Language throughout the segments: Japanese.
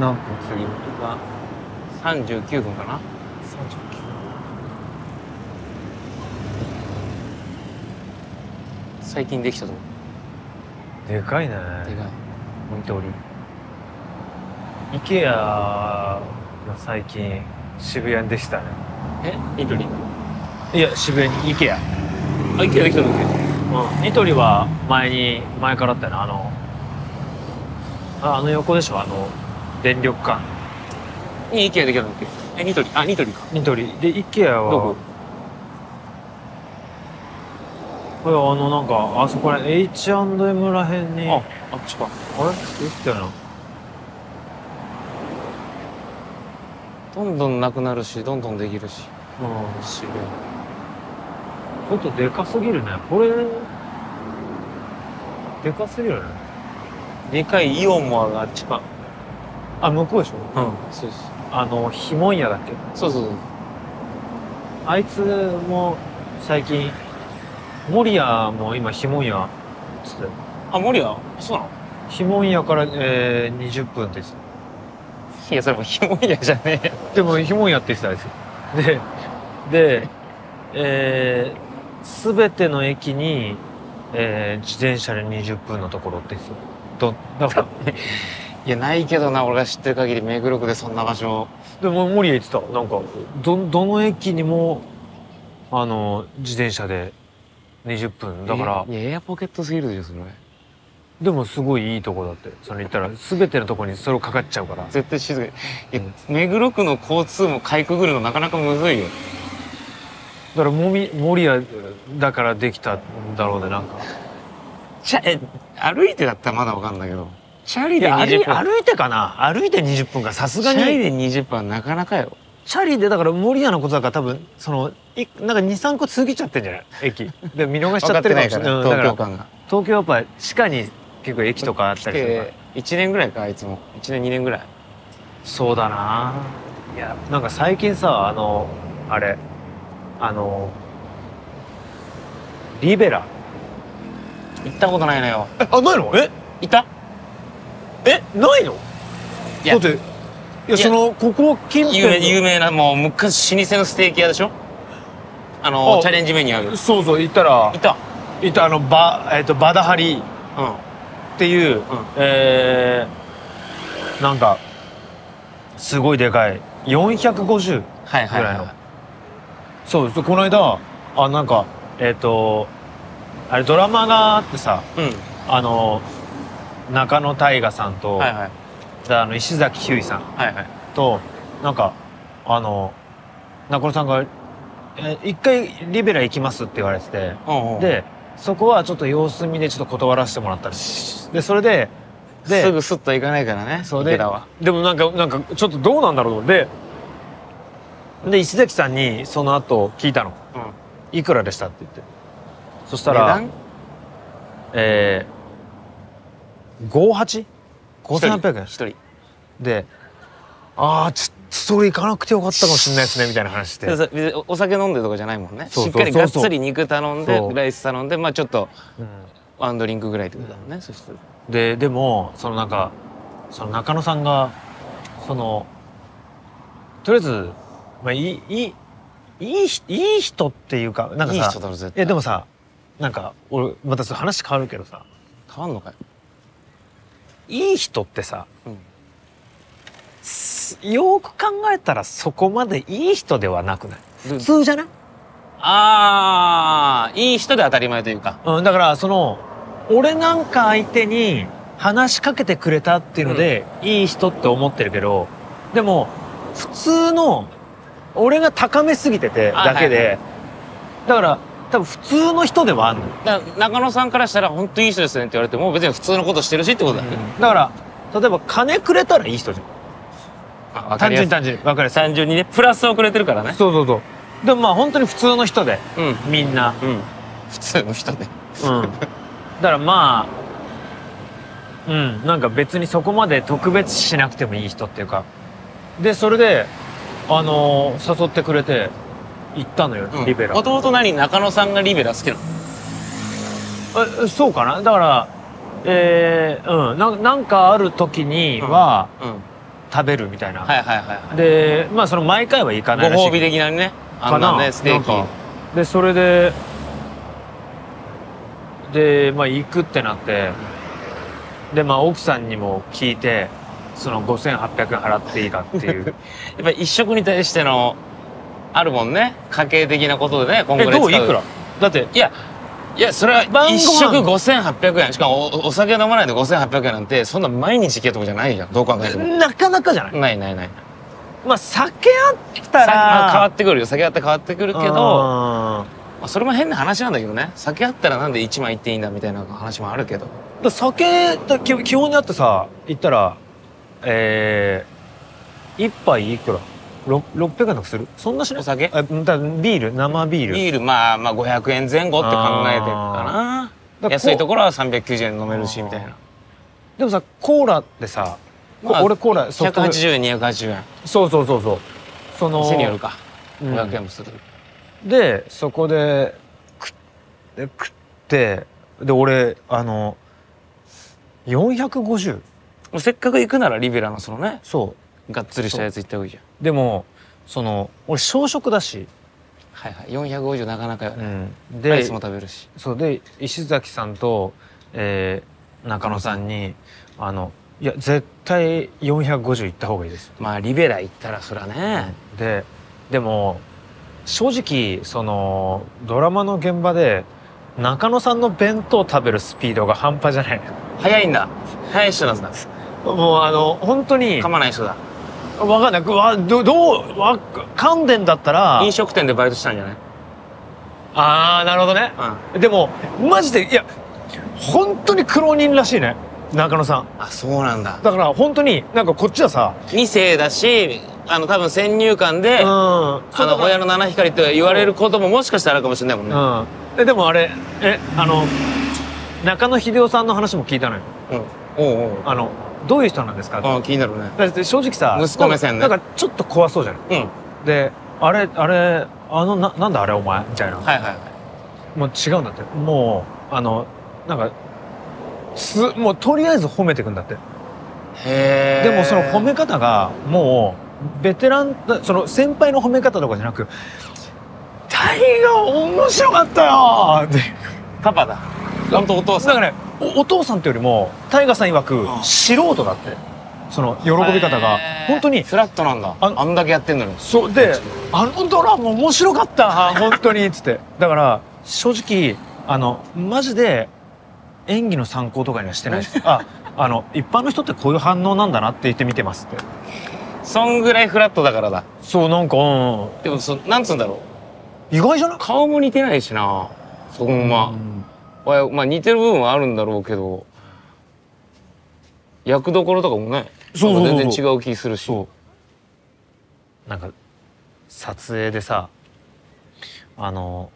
何分次今39分かな。最近できたとこ。でかいね。でかい。本当に IKEA が最近渋谷にできたね。え？ニトリ？いや渋谷に IKEA あ、イケアできたんだっうん。ニトリは前に前からあったよねあのああの横でしょ？あの電力館けにイケアできたんだっけ？え、ニトリ？あ、ニトリか。ニトリ。で IKEA はどこ？これあのなんかあそこら H&M らへんにああ、あっちか。あれ？できたよな。どんどんなくなるし、どんどんできるし。うん。渋谷。ちょっとでかすぎるね。これでかすぎるね。でかいイオンもある。あっ。ちか。あ向こうでしょ？うん。そうそう。あのひもんやだっけ？そうそうそう。あいつも最近守谷も今ひもんやつってあ、森谷そうなの？ひもんやから、えー、20分って言っていや、それもひもいやじゃねえよ。たでもひもんやって言ってたあいつででえー、全ての駅に、えー、自転車で20分のところって言ってたどだからいや、ないけどな、俺が知ってる限り、目黒区でそんな場所。でも守谷言ってた？なんかどどの駅にもあの自転車で20分だからいや、エアポケットすぎるでしょ、それ。でもすごいいいとこだってそれ言ったら全てのとこにそれをかかっちゃうから絶対静かに。目黒区の交通もかいくぐるのなかなかむずいよ。だからもみ守谷だからできたんだろうねなんかチャ、え、歩いてだったらまだわかんないけど。チャリでいや歩い20分。歩いてかな。歩いて20分か。さすがに。チャリで20分はなかなかよ。チャリでだから守谷のことだから多分そのいなんか23個過ぎちゃってんじゃない？駅。で見逃しちゃってるかもしれない。東京間が。東京やっぱ地下に結構駅とかあったりするから。来て、1年ぐらいか、あいつも。1年、2年ぐらい。そうだな。いやなんか最近さあのあれ。あのリベラ。行ったことないのよ。えあないの？え？いた？えないの？いやだっていやそのここ近辺有名、の有名な、もう昔老舗のステーキ屋でしょ？あの、あチャレンジメニューある。そうそう行ったらいた。行ったあのバ,、えっとバダハリうん。っていう、んえー、なんかすごいでかい450はいはいはいぐらいの。そうそうこの間あなんかえっ、とあれドラマがあってさうん。あの中野大河さんと、はいはい。であの石崎ひゅーいさんはいはい。となんかあの中野さんがえ「一回リベラ行きます」って言われててうんうん、でそこはちょっと様子見でちょっと断らせてもらったりでそれでですぐスッと行かないからね。そうで。でもなんかなんかちょっとどうなんだろうと思ってで石崎さんにその後聞いたのうん。「いくらでした?」って言ってそした値ら段？えー、58?5800 円一人。で「ああちょっとそれ行かなくてよかったかもしれないですね」みたいな話してお酒飲んでとかじゃないもんね。しっかりがっつり肉頼んでライス頼んで、まあちょっとうんワンドリンクぐらいってことだもんね。そしたら。ででもそのなんかその中野さんがそのとりあえず、まあ、いいいいいいひいい人っていうかなんかさいい人だろ、絶い対。やでもさなんか俺また話変わるけどさ変わんのかよ。いい人ってさうん。すよーく考えたらそこまでいい人ではなくない？普普通じゃない、ああ、いい人で当たり前というか。うん、だからその俺なんか相手に話しかけてくれたっていうので、いい人って思ってるけどでも普通の俺が高めすぎててだけで、あはいはだから多分普通の人ではあんのよ、だから中野さんからしたら本当いい人ですねって言われても別に普通のことしてるしってことだよ。ね。だから例えば金くれたらいい人じゃん。あわかりやすい。単純に単純に。分かりやすい。単純にね、プラスをくれてるからね。そうそうそう。でもまあ本当に普通の人でうん。みんな。うん。普通の人で。うん、だからまあうん。なんか別にそこまで特別視しなくてもいい人っていうか。でそれであのー誘ってくれて行ったのよ、リベラ。もともと何中野さんがリベラ好きなの？えそうかな？だからえー、うん。ななんかある時には、うん。食べるみたいな、はいはいはいはでまあその毎回は行かい。ないらしい。ご褒美的なね。あんなね、ステーキ。でそれででまあ行くってなって。でまあ奥さんにも聞いてその5800円払っていいかっていう。やっぱり一食に対しての、あるもんね。家計的なことでね、今え後で使うどう？いくら？だっていや、いや、それは一食5800円。しかもおお酒飲まないで5800円なんて、そんな毎日行けるとこじゃないじゃん。どう考えても。なかなかじゃない？ないないない。まあ酒あったらさまあ変わってくるよ。酒あって変わってくるけど、あまあ、それも変な話なんだけどね。酒あったらなんで1枚行っていいんだみたいな話もあるけど。だ酒だ基基本にあってさ行ったらえー、一杯いくら？ろ600円とかするそんなしないお酒あだビール？生ビール？ビール、まあまあ500円前後って考えてるかな。安いところは390円飲めるし、みたいな。でもさコーラってさ、こまあ俺コーラソフト180円、280円。そうそうそうそうその店によるか。うん500円もする。でそこで食って食ってで俺あの450もうせっかく行くならリベラのそのね、そうがっつりしたやつ行った方がいいじゃん。でもその俺小食だし、はいはい。450なかなかよね。ん、でライスも食べるし。そうで石崎さんと、えー中野さんに「あのいや絶対450行った方がいいですまあリベラ行ったらそら」ね。ででも正直そのドラマの現場で中野さんの弁当食べるスピードが半端じゃない早いんだ。早い人なんだ。もうあの本当に噛まない人だ。わかんない。わどどうわ噛んでんだったら。飲食店でバイトしたんじゃない？ああなるほどね。うん。でもマジでいや本当に苦労人らしいね。中野さん。あ、そうなんだ。だから本当になんかこっちはさ2世だし、あの多分先入観で、うん。あの親の七光って言われることももしかしたらあるかもしれないもんね。うん。えでもあれえあの中野秀夫さんの話も聞いたのよ。うん。おうおう。あのどういう人なんですか？ああ気になるね。だって正直さ息子目線ねなんかちょっと怖そうじゃない？うん。であれあれあのななんだあれお前？みたいな、はいはいはい。もう違うんだってもうあのなんかすもうとりあえず褒めてくんだってへえ。でもその褒め方がもうベテランだその先輩の褒め方とかじゃなく「タイガ面白かったよ!」ってパパだ。本当お父さん。だからねおお父さんってよりもタイガさん曰くうん素人だってその喜び方が本当にフラットなんだ。ああんだけやってんのに。そうで「あのドラマ面白かった 本当に」っつってだから正直あのマジで演技の参考とかにはしてないです ああの一般の人ってこういう反応なんだなって言って見てますってそんぐらいフラットだからだ。そうなんか、うん、でもそ、なんつうんだろう。意外じゃない？顔も似てないしな。そんま。おやまあ似てる部分はあるんだろうけど、役どころとかもね、そうそうそうそう。全然違う気するし。なんか撮影でさあの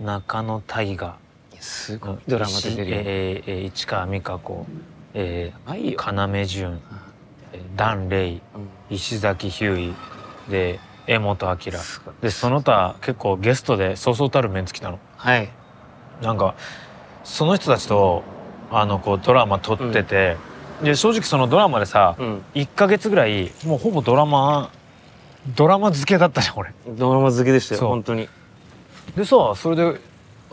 中野大河。すごい。ドラマ出てるよ。えーえー市川美香子、え。ー、要潤。えー檀れい。うん。石崎ひゅーい。で柄本明。でその他結構ゲストでそうそうたるメンツ来たの。はい。なんかその人たちとあのこうドラマ撮ってて、で正直そのドラマでさ、うん。1ヶ月ぐらいもうほぼドラマドラマ漬けだったじゃん俺ドラマ好きでしたよ、本当に。でさそれで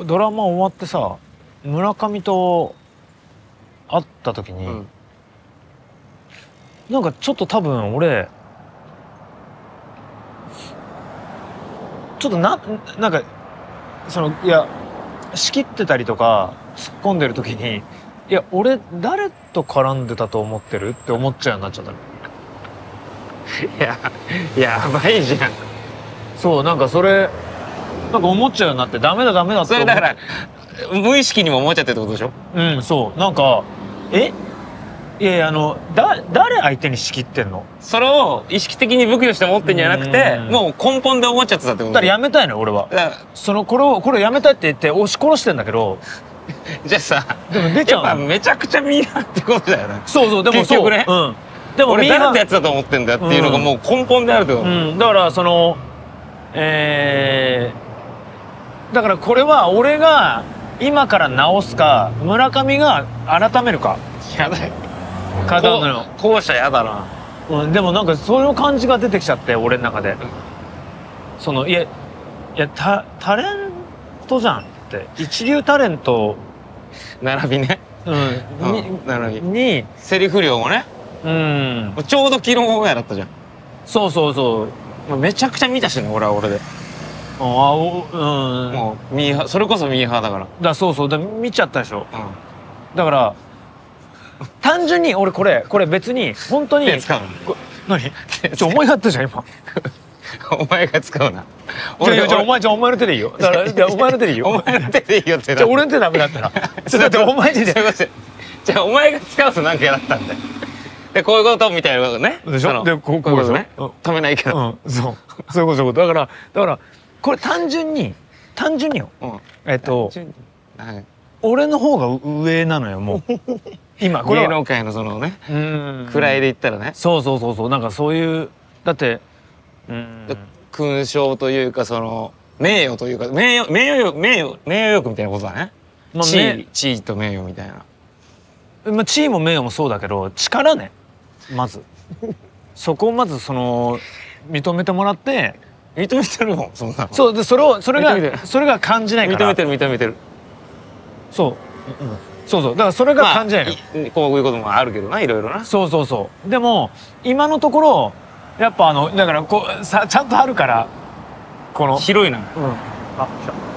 ドラマ終わってさ村上と会った時に、うん。なんかちょっと多分俺ちょっとななんかそのいや仕切ってたりとか突っ込んでる時にいや俺誰と絡んでたと思ってるって思っちゃうようになっちゃったの。いや、やばいじゃん。そうなんかそれなんか思っちゃうようになってダメだダメだってそれだから、無意識にも思っちゃってるってことでしょ？うんそう。なんかえ？いやいやあのだ誰相手に仕切ってんの？それを意識的に武器として持ってんじゃなくてうん。もう根本で思っちゃってたってこと？だからやめたいのよ俺は。だからそのこれをこれをやめたいって言って押し殺してんだけど。じゃあさでも出ちやっぱゃうのめちゃくちゃミーハーってことだよねそうそうでもそう。結局ね。うん、でも俺ミーハー誰とやってたと思ってんだっていうのがもう根本であるってこと、うん、だからそのえー、だからこれは俺が今から直すか村上が改めるか。やだよかなのよ後後者やだな。うん、でもなんかその感じが出てきちゃって俺の中で、そのいやいやタタレントじゃんって。一流タレント、並びね。うん。うん並び。に。にセリフ量もね。うん。ちょうど昨日オンエアだったじゃん。そうそうそう。めちゃくちゃ見たしね俺は俺で。あおうん。もうミーハーそれこそミーハーだから。だそうそう。だ見ちゃったでしょ。うん。だから単純に俺これこれ別に本当に手使うこ何？ちょお前やったじゃん今。なお前が使うな。じゃあじゃあお前じゃあお前の手でいいよ。だから じゃあお前の手でいいよ。お前の手でいいよってじゃあ俺の手ダメだったら。ちょだってお前手で。そういうことでじゃあお前が使うとなんか嫌だったんだよ。でこういうことみたいなことね。でしょ？でこうこういうことね。止めないけど。うんそう。そういうことそういうこと。だからだからこれ単純に単純によ。うん。えっとはい。俺の方が上なのよもう今芸能界のそのねうん。位で言ったらね。そうそうそうそう。なんかそういうだってうん。勲章というかその名誉というか名誉名誉名誉名誉欲みたいなことだね。まあ地ね位地位と名誉みたいな。まあ、地位も名誉もそうだけど力ね。まず。そこをまずその認めてもらって。認めてるもんそんなの。そうでそれをそれがそれが感じないから。認めてる認めてる。そう、うんそうそう。だからそれが感じないの、まあいこういうこともあるけどないろいろな。そうそうそう。でも今のところやっぱあのだからこうさちゃんとあるからこの。広いなうん。あ来た